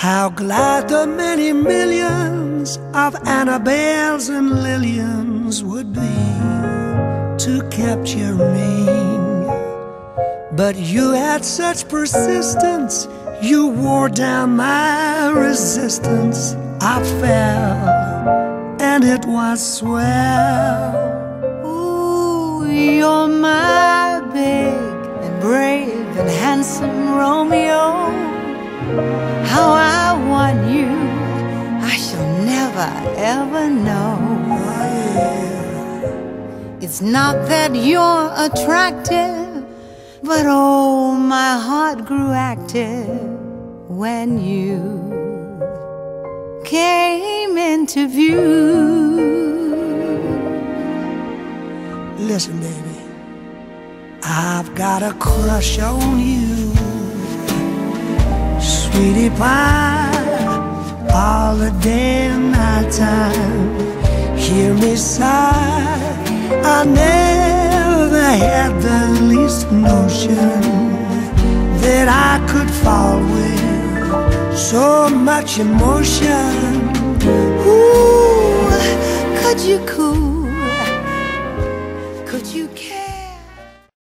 How glad the many millions of Annabelles and Lillians would be to capture me. But you had such persistence, you wore down my resistance. I fell, and it was swell. Ooh, you're handsome Romeo. How I want you, I shall never ever know. It's not that you're attractive, but oh, my heart grew active when you came into view. Listen, baby, I've got a crush on you sweetie pie all the day and night time. Hear me sigh. I never had the least notion that I could fall with so much emotion. Ooh, could you cool?